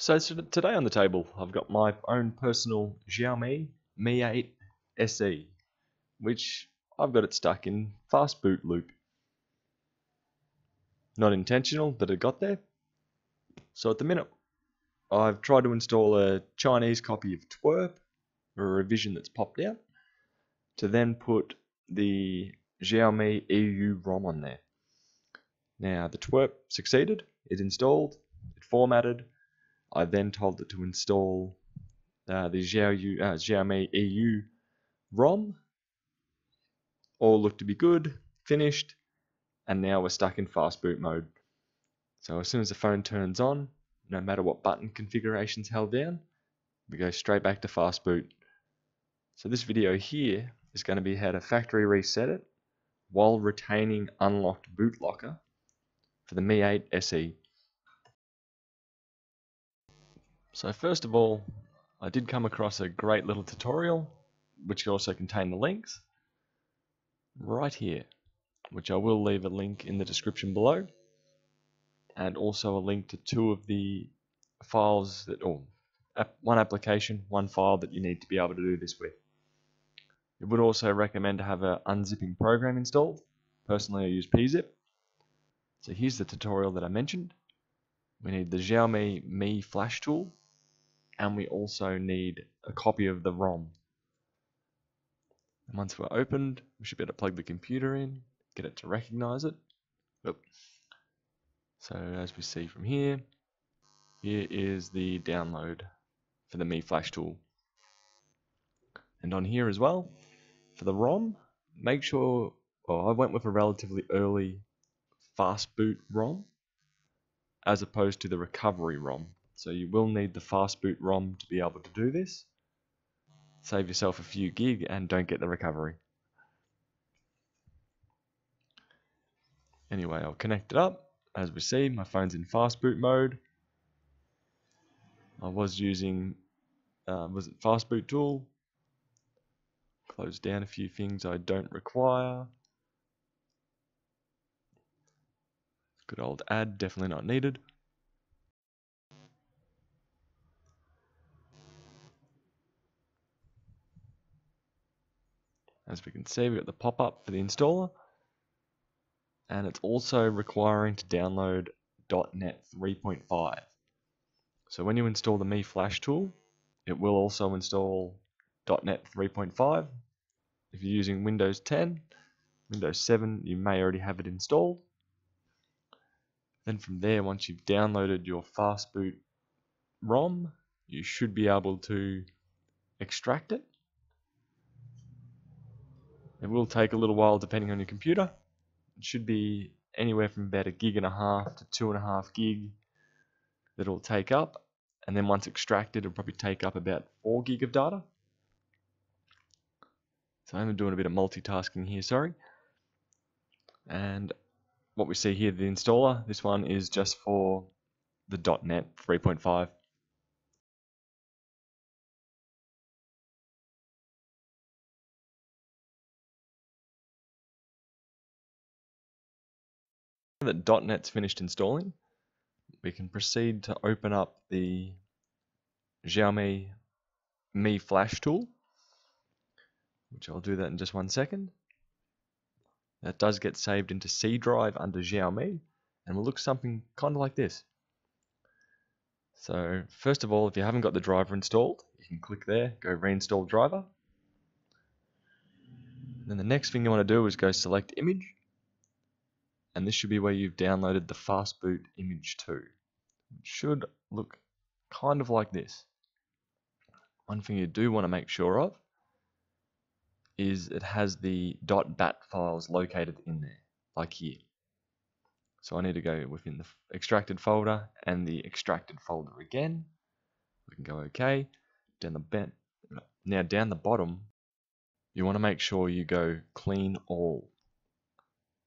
So today on the table, I've got my own personal Xiaomi Mi 8 SE, which I've got it stuck in fast boot loop. Not intentional that it got there. So at the minute, I've tried to install a Chinese copy of TWRP, a revision that's popped out, to then put the Xiaomi EU ROM on there. Now the TWRP succeeded, it installed, it formatted, I then told it to install uh, the uh, Xiaomi EU ROM. All looked to be good, finished, and now we're stuck in fast boot mode. So as soon as the phone turns on, no matter what button configuration's held down, we go straight back to fast boot. So this video here is going to be how to factory reset it while retaining unlocked bootloader for the Mi 8 SE. So first of all, I did come across a great little tutorial, which also contained the links, right here, which I will leave a link in the description below, and also a link to two of the files that, or one application, one file that you need to be able to do this with. It would also recommend to have an unzipping program installed. Personally, I use PeaZip. So here's the tutorial that I mentioned. We need the Xiaomi Mi Flash tool and we also need a copy of the ROM. And once we're opened, we should be able to plug the computer in, get it to recognize it. Oop. So as we see from here, here is the download for the Mi Flash tool. And on here as well, for the ROM, make sure, well, I went with a relatively early fast boot ROM as opposed to the recovery ROM. So you will need the fast boot ROM to be able to do this. Save yourself a few gig and don't get the recovery. Anyway, I'll connect it up. As we see, my phone's in fast boot mode. I was using, uh, was it fast boot tool? Close down a few things I don't require. Good old add, definitely not needed. As we can see, we've got the pop-up for the installer. And it's also requiring to download .NET 3.5. So when you install the Mi Flash tool, it will also install .NET 3.5. If you're using Windows 10, Windows 7, you may already have it installed. Then from there, once you've downloaded your fastboot ROM, you should be able to extract it it will take a little while depending on your computer. It should be anywhere from about a gig and a half to two and a half gig that it'll take up. And then once extracted, it'll probably take up about four gig of data. So I'm doing a bit of multitasking here, sorry. And what we see here, the installer, this one is just for the .NET 3.5. that .NET's finished installing, we can proceed to open up the Xiaomi Mi Flash tool, which I'll do that in just one second. That does get saved into C drive under Xiaomi and will look something kind of like this. So first of all, if you haven't got the driver installed, you can click there, go reinstall driver. Then the next thing you want to do is go select image and this should be where you've downloaded the fastboot image to. It should look kind of like this. One thing you do want to make sure of is it has the .bat files located in there, like here. So I need to go within the extracted folder and the extracted folder again. We can go OK. Down the now down the bottom, you want to make sure you go clean all.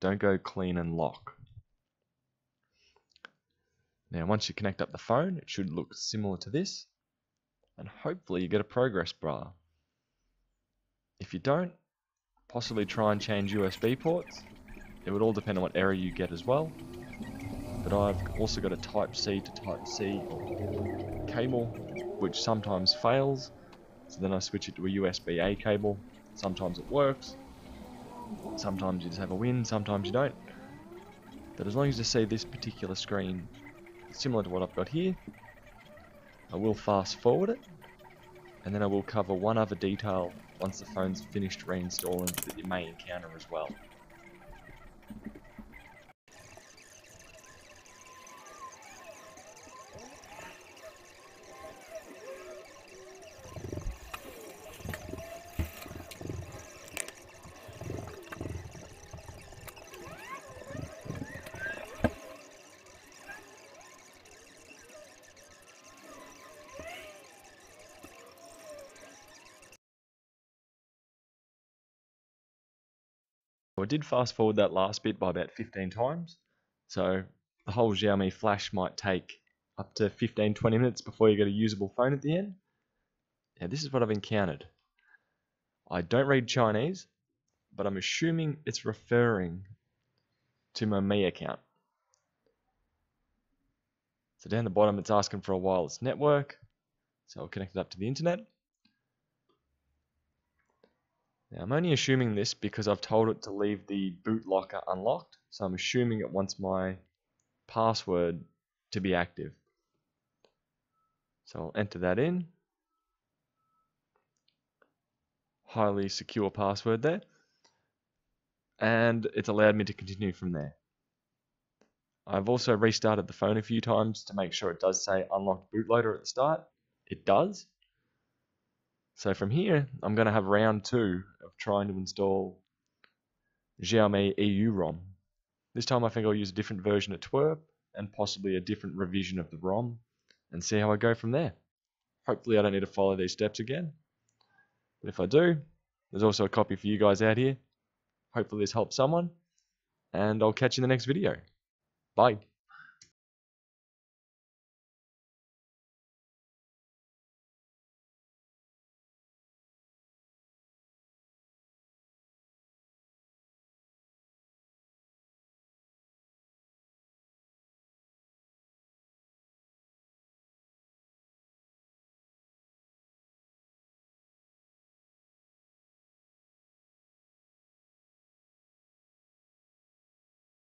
Don't go clean and lock. Now once you connect up the phone, it should look similar to this. And hopefully you get a progress bar. If you don't, possibly try and change USB ports. It would all depend on what error you get as well. but I've also got a type C to type C cable which sometimes fails so then I switch it to a USB-A cable sometimes it works sometimes you just have a win sometimes you don't but as long as you see this particular screen similar to what I've got here I will fast forward it and then I will cover one other detail once the phone's finished reinstalling that you may encounter as well. I did fast forward that last bit by about 15 times. So the whole Xiaomi flash might take up to 15-20 minutes before you get a usable phone at the end. Now this is what I've encountered. I don't read Chinese, but I'm assuming it's referring to my Mi account. So down the bottom it's asking for a wireless network. So I'll connect it up to the internet. Now I'm only assuming this because I've told it to leave the bootloader unlocked, so I'm assuming it wants my password to be active. So I'll enter that in. Highly secure password there. And it's allowed me to continue from there. I've also restarted the phone a few times to make sure it does say unlocked bootloader at the start. It does. So from here, I'm going to have round two of trying to install Xiaomi EU ROM. This time I think I'll use a different version of TWRP and possibly a different revision of the ROM and see how I go from there. Hopefully I don't need to follow these steps again. But if I do, there's also a copy for you guys out here. Hopefully this helps someone. And I'll catch you in the next video. Bye.